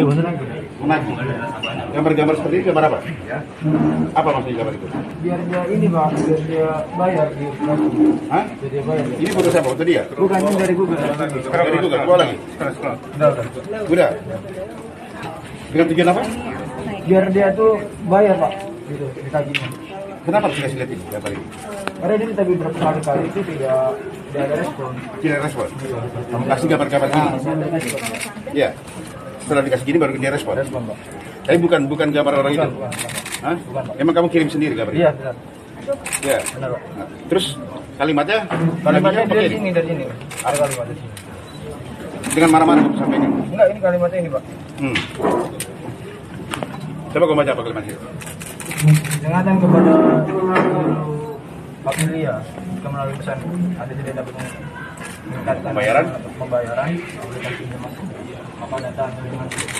Iya, maksudnya gitu. Menagih. Gambar-gambar seperti ini gambar apa? Apa maksudnya gambar itu? Biar dia ini bang, biar dia bayar di. Hah? Biar dia bayar. Ini foto siapa? Foto dia? Bukan ini dari Google. Dari Google, keluar lagi. Udah, udah. Udah. Dengan tujuan apa? Biar dia tuh bayar pak. Gitu, ditagihnya. Kenapa harus dikasih lihat ini gambar ini? Karena dia ditagih berapa kali kali itu tidak tidak ada respon. Tidak respon. Kamu kasih gambar-gambar ini. Nah, Setelah dikasih gini baru dia respon. Respon pak. Tapi bukan bukan gambar orang itu. Bukan, bukan. bukan. Hah? Bukan, Pak. Emang kamu kirim sendiri gambar? Iya benar. Ya. Benar pak. Nah, terus kalimatnya Kalimatnya dari ini? sini dari sini. Ada kalimat dari sini. dengan marah-marah kamu sampaikan. Enggak, ini kalimatnya ini pak. Hmm. Coba kau baca apa kalimat itu? Ingatan kepada familia jika melalui pesan ada tidak dapat meningkatkan Pembayaran? pembayaran aplikasi pinjaman maka data dengan